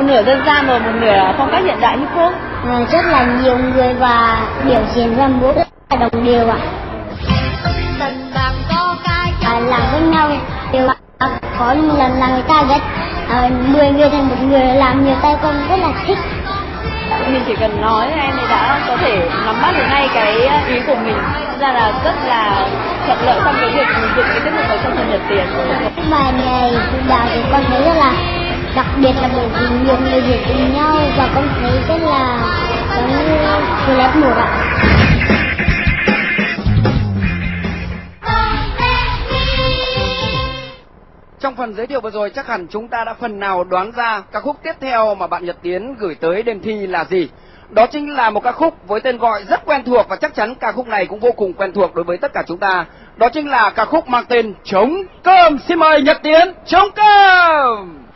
một nửa dân gian và một nửa phong cách hiện đại hip hop Ờ, rất là nhiều người và biểu diễn và múa rất là đồng đều ạ. À, làm với nhau đều ạ. có một lần là người ta ghét à, 10 người thành một người làm nhiều tay con rất là thích. Mình chỉ cần nói em thì đã có thể nắm bắt được ngay cái ý của mình. Thật ra là rất là thuận lợi trong cái việc mình dựng cái tiết mục ở trong sân nhật tiền. Bài này đào thì con thấy rất là đặc biệt là bởi vì nhiều người hiểu cùng nhau và con thấy rất là, giống như flash một ạ Trong phần giới thiệu vừa rồi, chắc hẳn chúng ta đã phần nào đoán ra ca khúc tiếp theo mà bạn Nhật Tiến gửi tới đêm thi là gì. Đó chính là một ca khúc với tên gọi rất quen thuộc và chắc chắn ca khúc này cũng vô cùng quen thuộc đối với tất cả chúng ta. Đó chính là ca khúc mang tên Chống Cơm. Xin mời Nhật Tiến Chống Cơm.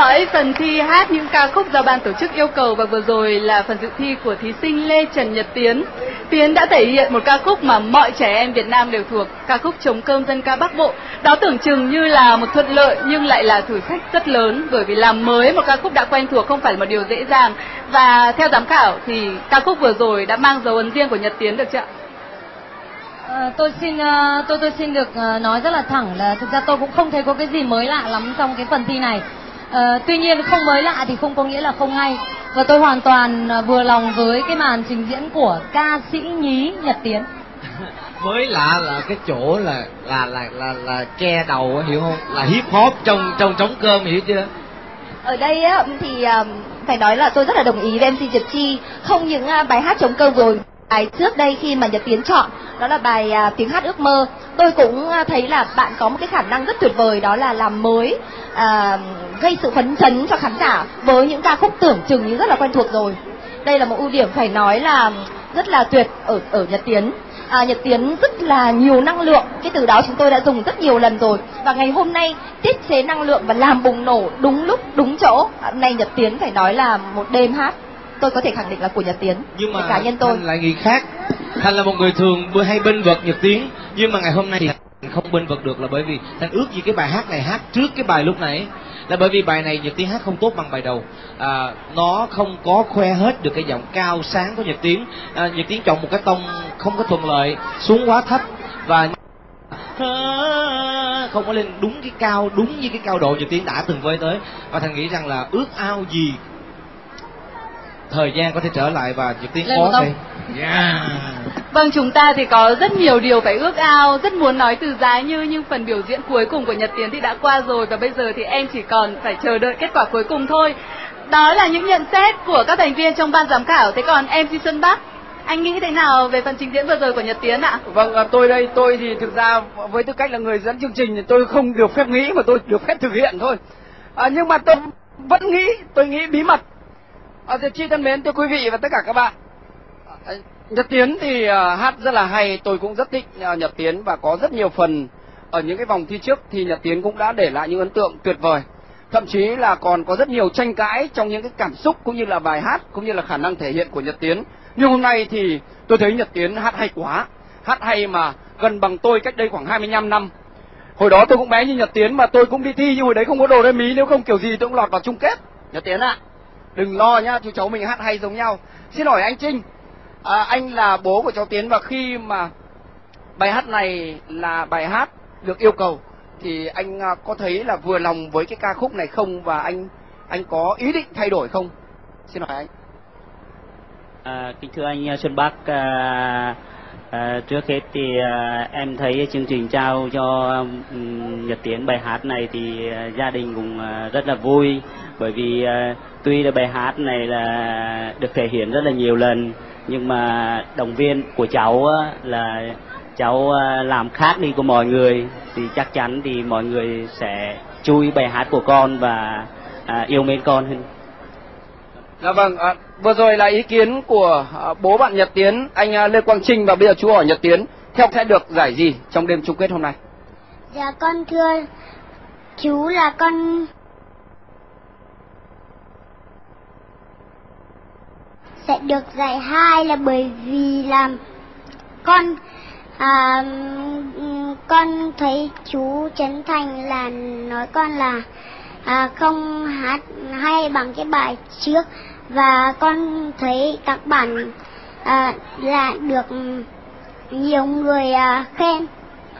Dõi phần thi hát những ca khúc do ban tổ chức yêu cầu và vừa rồi là phần dự thi của thí sinh Lê Trần Nhật Tiến. Tiến đã thể hiện một ca khúc mà mọi trẻ em Việt Nam đều thuộc, ca khúc chống cơm dân ca Bắc Bộ. Đó tưởng chừng như là một thuận lợi nhưng lại là thử thách rất lớn bởi vì làm mới một ca khúc đã quen thuộc không phải là một điều dễ dàng. Và theo giám khảo thì ca khúc vừa rồi đã mang dấu ấn riêng của Nhật Tiến được chưa ạ? Ờ, tôi xin ờ, tôi tôi xin được ờ, nói rất là thẳng là thực ra tôi cũng không thấy có cái gì mới lạ lắm trong cái phần thi này. Ờ, tuy nhiên không mới lạ thì không có nghĩa là không hay. Và tôi hoàn toàn ờ, vừa lòng với cái màn trình diễn của ca sĩ nhí Nhật Tiến. mới lạ là cái chỗ là là là là là che đầu hiểu không? Là hip hop trong trong trống cơm hiểu chưa? Ở đây á, thì um, phải nói là tôi rất là đồng ý với MC Diệp Chi. Không những uh, bài hát chống cơm rồi Bài trước đây khi mà Nhật Tiến chọn Đó là bài à, tiếng hát ước mơ. Tôi cũng à, thấy là bạn có một cái khả năng rất tuyệt vời Đó là làm mới à, Gây sự phấn chấn cho khán giả Với những ca khúc tưởng chừng như rất là quen thuộc rồi. Đây là một ưu điểm phải nói là rất là tuyệt ở ở Nhật Tiến. À, Nhật Tiến rất là nhiều năng lượng cái từ đó chúng tôi đã dùng rất nhiều lần rồi. Và ngày hôm nay tiết chế năng lượng và làm bùng nổ đúng lúc đúng chỗ. À, hôm nay Nhật Tiến phải nói là một đêm hát tôi có thể khẳng định là của Nhật Tiến. Nhưng mà cá nhân tôi. Anh lại nghĩ khác. Thành là một người thường bữa hay bên vực nhật tiến. Nhưng mà ngày hôm nay thì Thành không bên vực được là bởi vì thành ước gì cái bài hát này hát trước cái bài lúc nãy. Là bởi vì bài này nhật tiến hát không tốt bằng bài đầu. À, nó không có khoe hết được cái giọng cao sáng của nhật tiến. À, nhật tiến chọn một cái tông không có thuận lợi xuống quá thấp. Và không có lên đúng cái cao đúng như cái cao độ nhật tiến đã từng với tới. Và thành nghĩ rằng là ước ao gì thời gian có thể trở lại và nhật tiến Lên một có thể yeah. Vâng, chúng ta thì có rất nhiều điều phải ước ao, rất muốn nói từ giá như nhưng phần biểu diễn cuối cùng của Nhật Tiến thì đã qua rồi và bây giờ thì em chỉ còn phải chờ đợi kết quả cuối cùng thôi. Đó là những nhận xét của các thành viên trong ban giám khảo. Thế còn MC Xuân Bắc, anh nghĩ thế nào về phần trình diễn vừa rồi của Nhật Tiến ạ? Vâng, à, tôi đây, tôi thì thực ra với tư cách là người dẫn chương trình thì tôi không được phép nghĩ mà tôi được phép thực hiện thôi. À, nhưng mà tôi vẫn nghĩ, tôi nghĩ bí mật. Ờ, à, thì chi thân mến thưa quý vị và tất cả các bạn. À, Nhật Tiến thì à, hát rất là hay, tôi cũng rất thích à, Nhật Tiến và có rất nhiều phần ở những cái vòng thi trước thì Nhật Tiến cũng đã để lại những ấn tượng tuyệt vời. Thậm chí là còn có rất nhiều tranh cãi trong những cái cảm xúc cũng như là bài hát cũng như là khả năng thể hiện của Nhật Tiến. Nhưng hôm nay thì tôi thấy Nhật Tiến hát hay quá. Hát hay mà gần bằng tôi cách đây khoảng 25 năm. Hồi đó tôi cũng bé như Nhật Tiến mà tôi cũng đi thi nhưng hồi đấy không có đồ rê mí nếu không kiểu gì tôi cũng lọt vào chung kết. Nhật Tiến ạ, đừng lo nhá, chú cháu mình hát hay giống nhau. Xin hỏi anh Trinh, à, anh là bố của cháu Tiến và khi mà bài hát này là bài hát được yêu cầu thì anh à, có thấy là vừa lòng với cái ca khúc này không và anh anh có ý định thay đổi không? Xin hỏi anh. À, kính thưa anh à, Xuân Bắc, à, à, trước hết thì à, em thấy chương trình trao cho um, Nhật Tiến bài hát này thì à, gia đình cũng à, rất là vui bởi vì à, tuy là bài hát này là được thể hiện rất là nhiều lần nhưng mà động viên của cháu á, là cháu à, làm khác đi của mọi người thì chắc chắn thì mọi người sẽ chui bài hát của con và à, yêu mến con hơn. Dạ vâng, à, vừa rồi là ý kiến của à, bố bạn Nhật Tiến, anh à, Lê Quang Trinh và bây giờ chú hỏi Nhật Tiến, theo sẽ được giải gì trong đêm chung kết hôm nay? Dạ con thưa chú là con sẽ được giải hai là bởi vì là con à, con thấy chú Trấn Thành là nói con là à, không hát hay bằng cái bài trước và con thấy các bạn à, là được nhiều người à, khen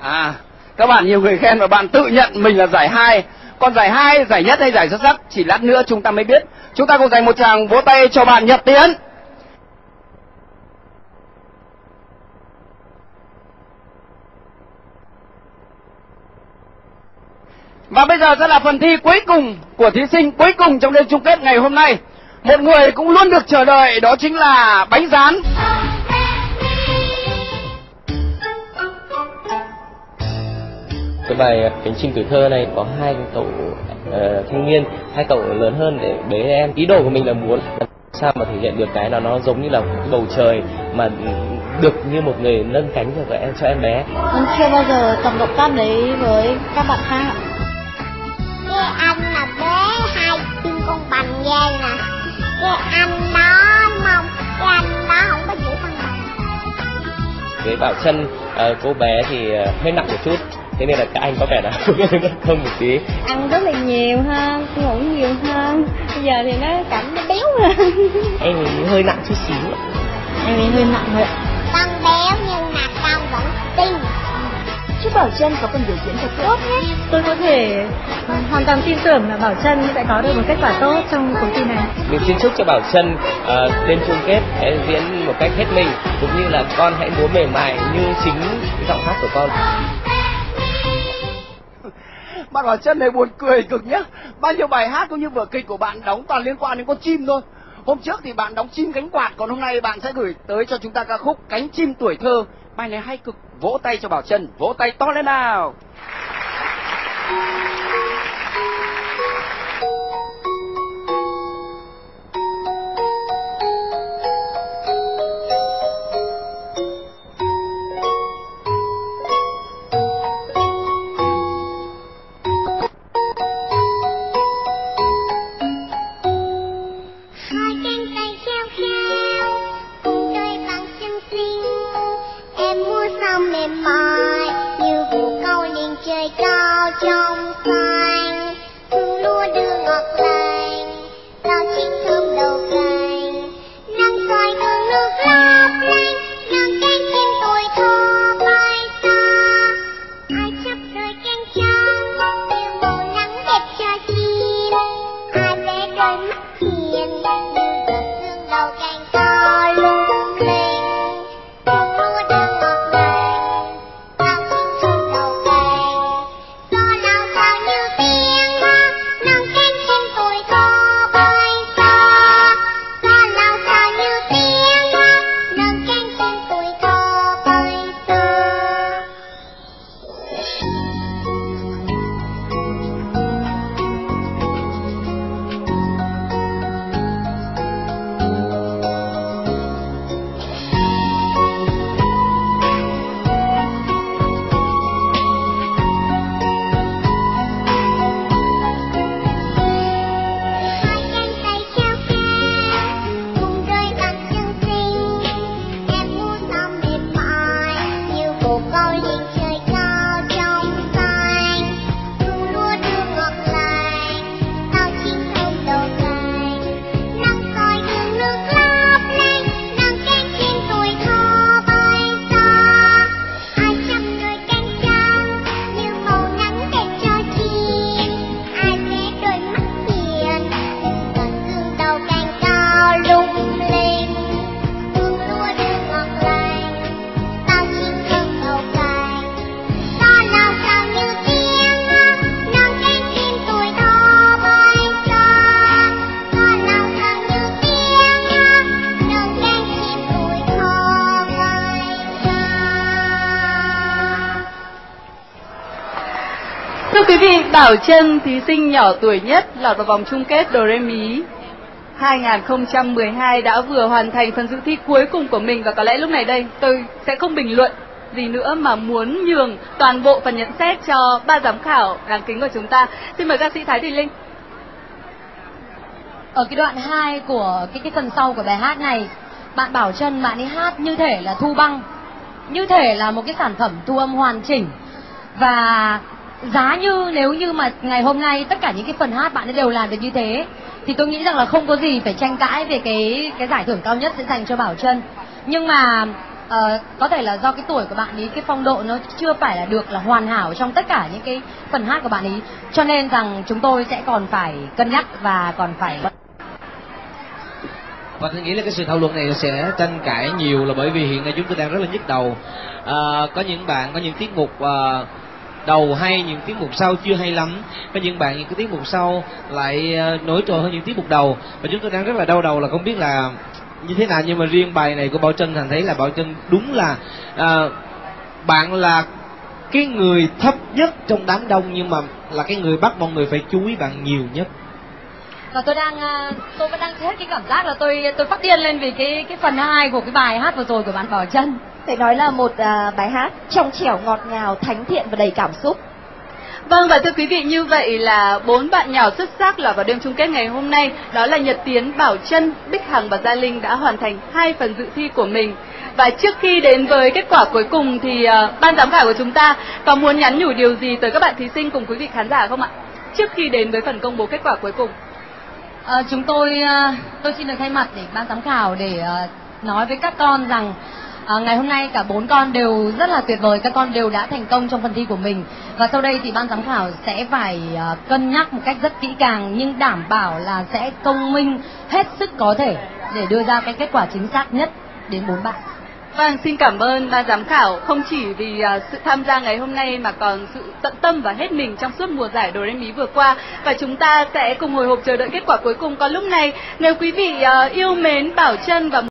À, các bạn nhiều người khen và bạn tự nhận mình là giải hai. Còn giải hai, giải nhất hay giải xuất sắc chỉ lát nữa chúng ta mới biết. Chúng ta cùng dành một tràng vỗ tay cho bạn Nhật Tiến. Và bây giờ sẽ là phần thi cuối cùng của thí sinh cuối cùng trong đêm chung kết ngày hôm nay. Một người cũng luôn được chờ đợi đó chính là bánh rán. cái bài cánh trình tuổi thơ này có hai cái cậu ờ, thanh niên hai cậu lớn hơn để bế em. Ý đồ của mình là muốn làm sao mà thể hiện được cái là nó giống như là bầu trời mà được như một người nâng cánh cho các em cho em bé. Con chưa bao giờ tập động tác đấy với các bạn khác cái bảo chân ờ, cô bé thì ờ, hơi nặng một chút thế nên là các anh có vẻ là không một tí Ăn rất là nhiều hơn, ngủ nhiều hơn. Bây giờ thì nó cảm nó béo hơn. em thì hơi nặng chút xíu Em ấy hơi nặng rồi con béo nhưng mà con vẫn tin Chúc Bảo Trân có phần biểu diễn thật tốt nhé. Tôi có thể hoàn toàn tin tưởng là Bảo Trân sẽ có được một kết quả tốt trong cuộc thi này. mình xin chúc cho bảo trân ờ, đêm chung kết diễn một cách hết mình cũng như là con hãy múa mềm mại như chính giọng hát của con Bạn Bảo Trân này buồn cười cực nhá. Bao nhiêu bài hát cũng như vở kịch của bạn đóng toàn liên quan đến con chim thôi. Hôm trước thì bạn đóng chim cánh quạt, còn hôm nay bạn sẽ gửi tới cho chúng ta ca khúc Cánh chim tuổi thơ. Bài này hay cực. Vỗ tay cho Bảo Trân, vỗ tay to lên nào. Trời cao trong xanh Bảo Trân, thí sinh nhỏ tuổi nhất lọt vào vòng chung kết Do Re Mi 2012 đã vừa hoàn thành phần dự thi cuối cùng của mình và có lẽ lúc này đây tôi sẽ không bình luận gì nữa mà muốn nhường toàn bộ phần nhận xét cho ba giám khảo đáng kính của chúng ta. Xin mời ca sĩ Thái Thùy Linh. ở cái đoạn 2 của cái cái phần sau của bài hát này bạn bảo Trân bạn ấy hát như thể là thu băng như thể là một cái sản phẩm thu âm hoàn chỉnh và giá như nếu như mà ngày hôm nay tất cả những cái phần hát bạn ấy đều làm được như thế thì tôi nghĩ rằng là không có gì phải tranh cãi về cái cái giải thưởng cao nhất sẽ dành cho bảo Trân. Nhưng mà uh, có thể là do cái tuổi của bạn ấy cái phong độ nó chưa phải là được là hoàn hảo trong tất cả những cái phần hát của bạn ấy cho nên rằng chúng tôi sẽ còn phải cân nhắc và còn phải và tôi nghĩ là cái sự thảo luận này sẽ tranh cãi nhiều là bởi vì hiện nay chúng tôi đang rất là nhức đầu. À, có những bạn có những tiết mục à, đầu hay những tiết mục sau chưa hay lắm. Có những bạn những cái tiết mục sau lại ờ, nổi trội hơn những tiết mục đầu. Và chúng tôi đang rất là đau đầu là không biết là như thế nào. Nhưng mà riêng bài này của bảo trân thành thấy là bảo trân đúng là à, bạn là cái người thấp nhất trong đám đông nhưng mà là cái người bắt mọi người phải chú ý bạn nhiều nhất. Và tôi đang ờ, tôi vẫn đang hết cái cảm giác là tôi tôi phát điên lên vì cái cái phần hai của cái bài hát vừa rồi của bạn Bảo Trân phải nói là một à, bài hát trong trẻo ngọt ngào thánh thiện và đầy cảm xúc Vâng và thưa quý vị như vậy là bốn bạn nhỏ xuất sắc lọt vào đêm chung kết ngày hôm nay đó là Nhật Tiến, Bảo Trân, Bích Hằng và Gia Linh đã hoàn thành hai phần dự thi của mình. Và trước khi đến với kết quả cuối cùng thì ờ, ban giám khảo của chúng ta có muốn nhắn nhủ điều gì tới các bạn thí sinh cùng quý vị khán giả không ạ? Trước khi đến với phần công bố kết quả cuối cùng. Ờ, chúng tôi à, tôi xin được thay mặt để ban giám khảo để à, nói với các con rằng à, ngày hôm nay cả bốn con đều rất là tuyệt vời. Các con đều đã thành công trong phần thi của mình. Và sau đây thì ban giám khảo sẽ phải à, cân nhắc một cách rất kỹ càng nhưng đảm bảo là sẽ công minh hết sức có thể để đưa ra cái kết quả chính xác nhất đến bốn bạn. Vâng, xin cảm ơn ban giám khảo. Không chỉ vì uh, sự tham gia ngày hôm nay mà còn sự tận tâm và hết mình trong suốt mùa giải Đồ Rê Mí vừa qua. Và chúng ta sẽ cùng hồi hộp chờ đợi kết quả cuối cùng. Còn lúc này, nếu quý vị uh, yêu mến Bảo Trân và